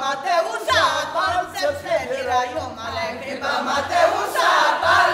Mateusa, Balsepse, Hirayom, Alekriba Mateusa, Balsepse,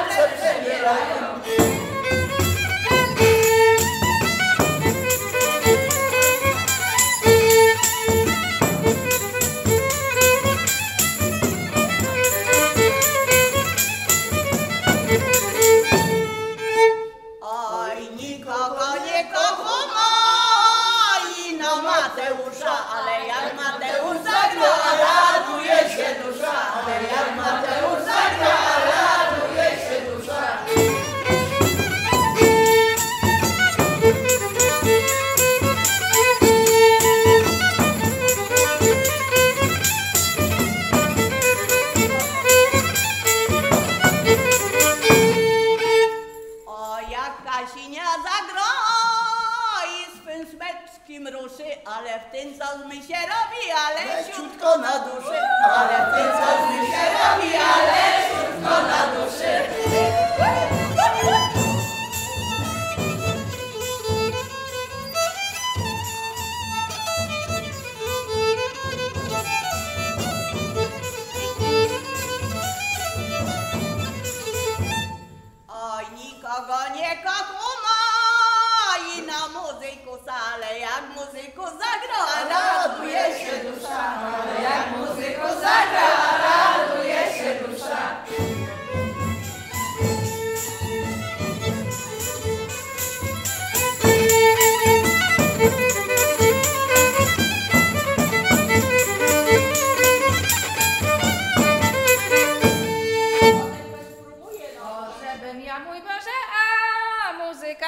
Kasinia zagra i swym smeczkiem ruszy, ale w tym co my się robi, ale ciutko na duszy, ale w tym co my się robi, ale ciutko na duszy.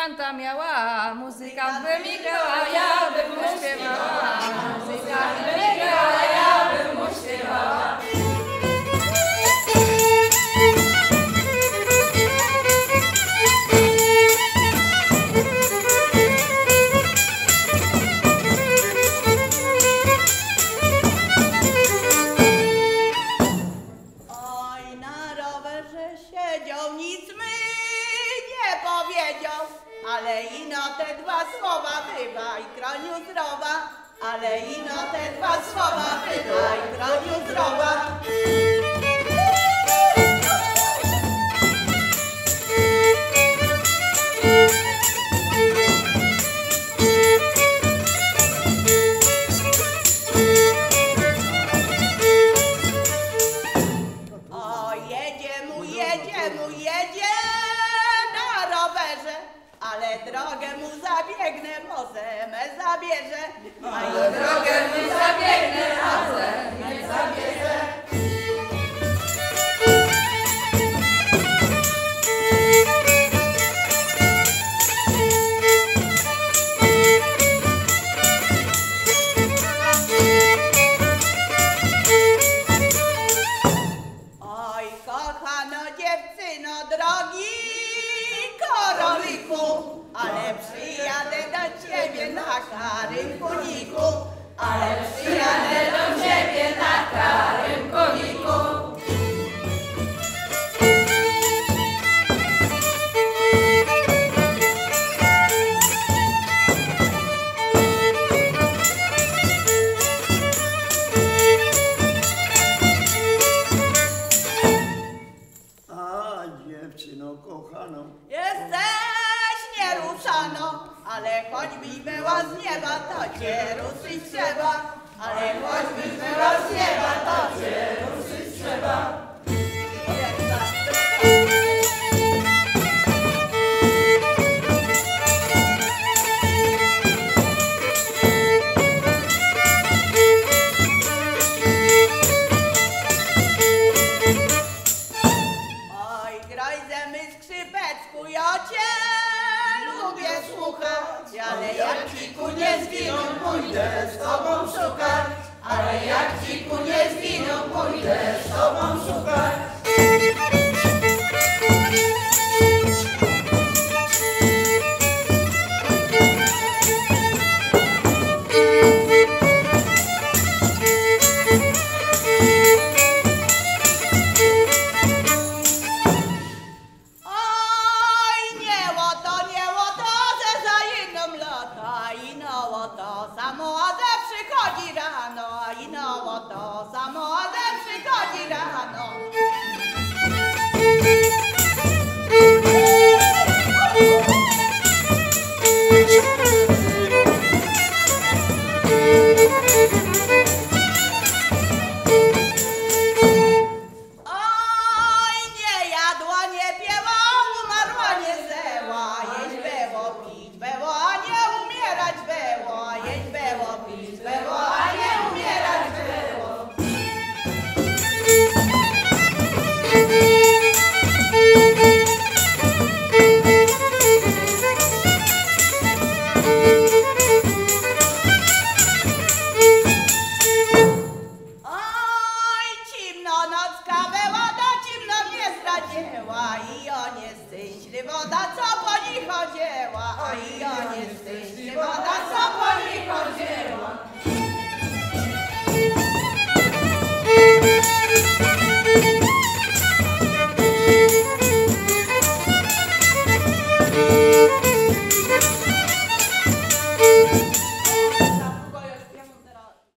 Muzykanta miała, muzykant by mi grał, a ja bym mu śpiewała, muzykant by mi grał, a ja bym mu śpiewała. Oj, na rowerze siedział, nic nie powiedział, ale i na te dwa słowa i kroniu zdrowa, ale i na te dwa słowa i kroniu zdrowa. Ale drogę mu zabiegnę, może me zabierze, a i drogę mu zabiegnę, me zabierze. Koroliku, ale przyjadę do ciebie na karym koniku, ale przyjadę kochano, Jesteś nieruszaną, ale choćbyś była z nieba, to cię ruszyć trzeba. Ale choćbyś była z nieba, to cię ruszyć trzeba. Pójdę z tobą szukać. Ale jak ci ku nie zginą, pójdę z tobą szukać. chodzieła i o nieszczęśliwoda, co po nich chodzieła, a i o nieszczęśliwoda, co po nich chodzieła.